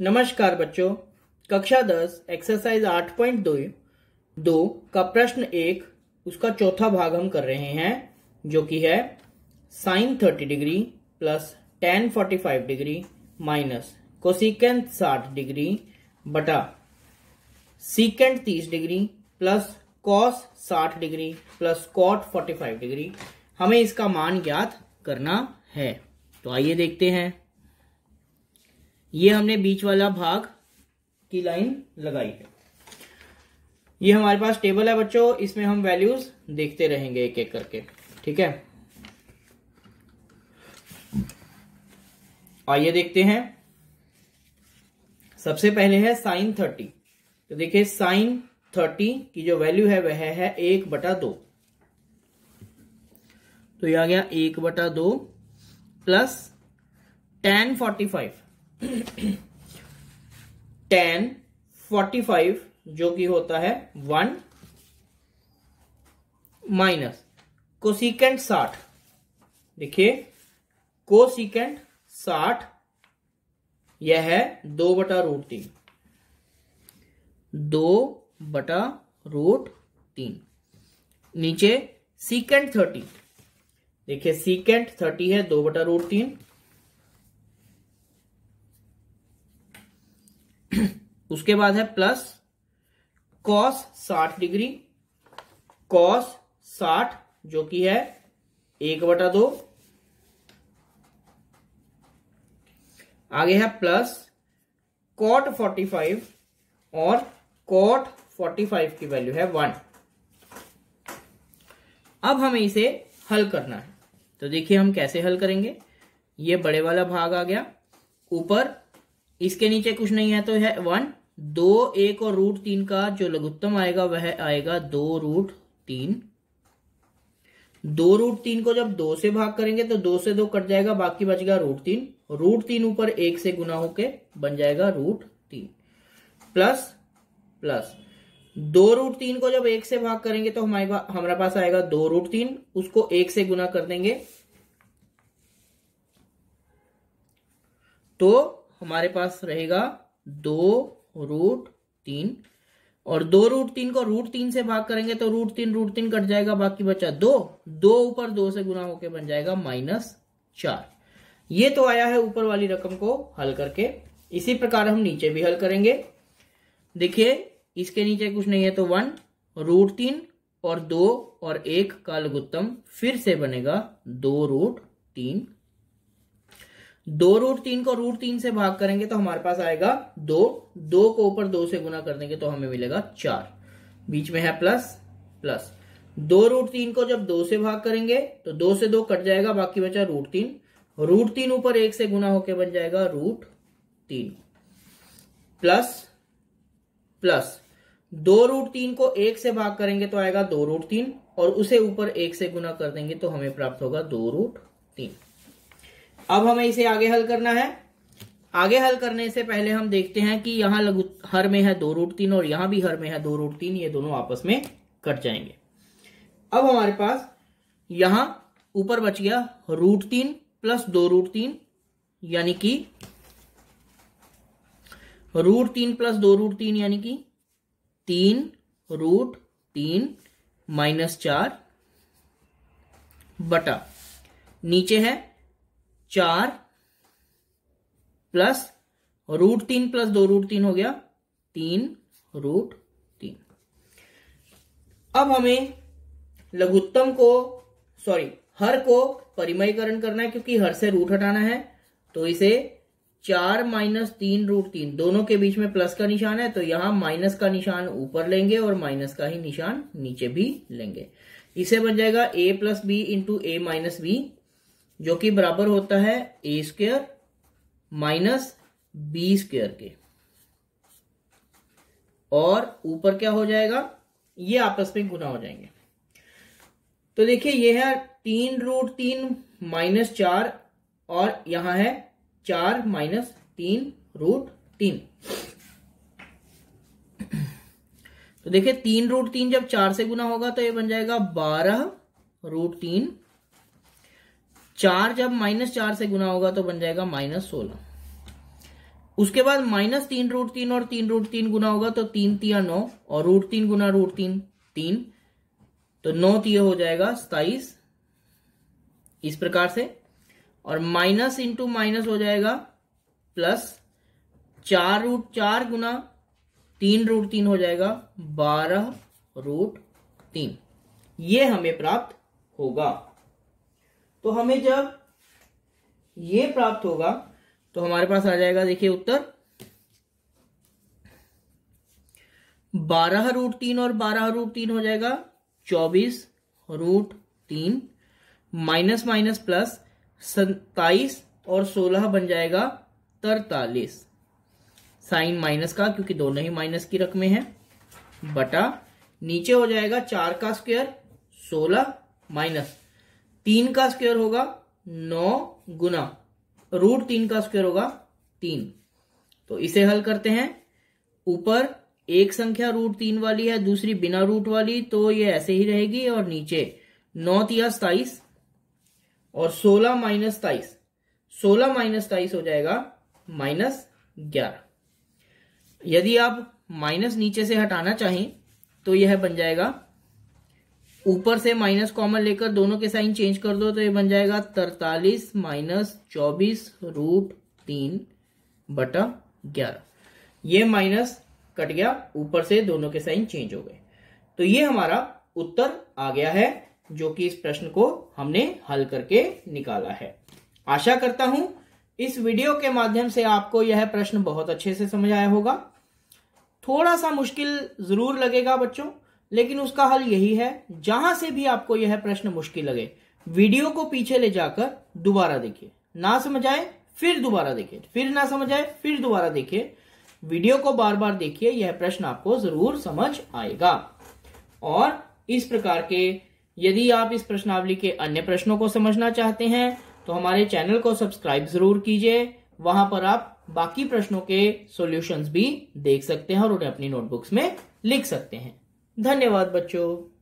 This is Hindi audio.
नमस्कार बच्चों, कक्षा दस एक्सरसाइज आठ पॉइंट दो दो का प्रश्न एक, उसका चौथा भाग हम कर रहे हैं, जो कि है sine thirty degree plus tan forty five degree minus cosecant साठ डिग्री बटा सीकेंट तीस डिग्री प्लस कॉस साठ degree plus cot forty five degree हमें इसका मान ज्ञात करना है। तो आइए देखते हैं। ये हमने बीच वाला भाग की लाइन लगाई है। ये हमारे पास टेबल है बच्चों, इसमें हम वैल्यूज़ देखते रहेंगे एक एक करके, ठीक है? आइए देखते हैं। सबसे पहले है साइन थर्टी। तो देखिए, साइन थर्टी की जो वैल्यू है, वह है एक बटा दो। तो यह आ गया एक बटा दो plus tan forty five. Tan, forty five, जो कि होता है वन, माइनस कोसिकेंट साठ। देखिए कोसिकेंट साठ, यह है दो बटा रूट तीन। दो बटा रूट तीन। नीचे सीकेंट थर्टी देखिए सीकेंट थर्टी है, दो बटा रूट तीन। उसके बाद है प्लस कॉस साठ डिग्री कॉस साठ, जो कि है एक बटा दो। आगे है प्लस कॉट फोर्टी फाइव और कॉट फोर्टी फाइव की वैल्यू है वन अब हमें इसे हल करना है। तो देखिए हम कैसे हल करेंगे। ये बड़े वाला भाग आ गया। ऊपर इसके नीचे कुछ नहीं है तो है वन, दो, एक और रूट तीन का जो लघुत्तम आएगा, वह आएगा दो रूट तीन। दो रूट तीन को जब दो से भाग करेंगे तो दो से दो कट जाएगा, बाकी बचेगा रूट तीन। रूट तीन ऊपर एक से गुना होके बन जाएगा रूट तीन। प्लस प्लस दो रूट तीन को जब एक से भाग करेंगे तो हमारे हमारे पास आएगा दो रूट तीन, उसको एक से गुना कर देंगे। तो हमारे पास रहेगा दो रूट तीन। और दो रूट तीन को रूट तीन से भाग करेंगे तो रूट तीन रूट तीन कट जाएगा, बाकी बचा दो। दो ऊपर दो से गुना होके बन जाएगा माइनस चार। ये तो आया है ऊपर वाली रकम को हल करके। इसी प्रकार हम नीचे भी हल करेंगे। देखिए, इसके नीचे कुछ नहीं है तो वन, रूट तीन और दो और एक का लघुत्तम फिर से बनेगा दो रूट तीन। दो रूट तीन को रूट तीन से भाग करेंगे तो हमारे पास आएगा दो। दो को ऊपर दो से गुना कर देंगे तो हमें मिलेगा चार। बीच में है प्लस प्लस दो रूट तीन को जब दो से भाग करेंगे तो दो से दो कट जाएगा, बाकी बचा रूट तीन। रूट तीन ऊपर एक से गुना होके बन जाएगा रूट तीन। प्लस प्लस दो रूट तीन को एक से भाग करेंगे तो आएगा दो रूट तीन और उसे ऊपर एक से गुना कर देंगे तो हमें प्राप्त होगा दो रूट तीन। अब हमें इसे आगे हल करना है। आगे हल करने से पहले हम देखते हैं कि यहाँ लघु, हर में है दो रूट तीन और यहाँ भी हर में है दो रूट तीन, ये दोनों आपस में कट जाएँगे। अब हमारे पास यहाँ ऊपर बच गया रूट तीन प्लस दो रूट तीन, यानी कि रूट तीन प्लस दो रूट तीन, यानी कि तीन रूट तीन माइनस चार बटा। नीचे है चार प्लस रूट तीन प्लस दो रूट तीन हो गया। तीन रूट तीन। अब हमें लघुत्तम को सॉरी हर को परिमयकरण करना है क्योंकि हर से रूट हटाना है। तो इसे चार माइनस तीन रूट तीन, दोनों के बीच में प्लस का निशान है तो यहाँ माइनस का निशान ऊपर लेंगे और माइनस का ही निशान नीचे भी लेंगे। इसे बन जाएगा A plus B into A minus B जो कि बराबर होता है A square minus B square के। और ऊपर क्या हो जाएगा? ये आपस में गुना हो जाएँगे। तो देखिए, ये है तीन रूट तीन माइनस चार और यहाँ है चार माइनस तीन रूट तीन। तो देखिए, तीन रूट तीन जब चार से गुना होगा तो ये बन जाएगा बारह रूट तीन चार जब माइनस चार से गुना होगा तो बन जाएगा माइनस सोलह। उसके बाद माइनस तीन रूट तीन और तीन रूट तीन गुना होगा तो तीन तिया नौ और रूट तीन गुना रूट तीन तीन। तो नौ तिया हो जाएगा सताइस इस प्रकार से। और माइनस इंटू माइनस हो जाएगा प्लस चार रूट चार गुना तीन रूट तीन हो जाएगा बारह रूट तीन। ये हमें प्राप्त होगा। तो हमें जब ये प्राप्त होगा तो हमारे पास आ जाएगा, देखिए उत्तर। बारह रूट तीन और बारह रूट तीन हो जाएगा, चौबीस रूट तीन, माइनस माइनस प्लस सत्ताईस और सोलह बन जाएगा तरतालीस। साइन माइनस का, क्योंकि दोनों ही माइनस की रकमें हैं, बटा नीचे हो जाएगा चार का स्क्वायर, सोलह माइनस तीन का स्क्वायर होगा नौ गुना, रूट तीन का स्क्वायर होगा तीन। तो इसे हल करते हैं। ऊपर एक संख्या रूट तीन वाली है, दूसरी बिना रूट वाली तो ये ऐसे ही रहेगी और नीचे नौ तिया सताइस और सोलह माइनस तेईस सोलह माइनस तेईस हो जाएगा माइनस ग्यारह। यदि आप माइनस नीचे से हटाना चाहें तो यह बन जाएगा ऊपर से माइनस कॉमन लेकर दोनों के साइन चेंज कर दो तो ये बन जाएगा तरतालीस माइनस चौबीस रूट तीन बटा ग्यारह। ये माइनस कट गया, ऊपर से दोनों के साइन चेंज हो गए। तो ये हमारा उत्तर आ गया है, जो कि इस प्रश्न को हमने हल करके निकाला है। आशा करता हूँ इस वीडियो के माध्यम से आपको यह प्रश्न बहुत अच्छे से समझ आया होगा। थोड़ा सा मुश्किल ज़रूर लगेगा बच्चों लेकिन उसका हल यही है, जहाँ से भी आपको यह प्रश्न मुश्किल लगे, वीडियो को पीछे ले जाकर दोबारा देखिए। ना समझ आए फिर दोबारा देखिए। फिर ना समझ आए फिर दोबारा देखिए। वीडियो को बार बार देखिए, यह प्रश्न आपको ज़रूर समझ आएगा। और इस प्रकार के, यदि आप इस प्रश्नावली के अन्य प्रश्नों को समझना चाहते हैं तो हमारे चैनल को सब्सक्राइब ज़रूर कीजिए। वहाँ पर आप बाकी प्रश्नों के सॉल्यूशंस भी देख सकते हैं और उन्हें अपनी नोटबुक्स में लिख सकते हैं। धन्यवाद बच्चों।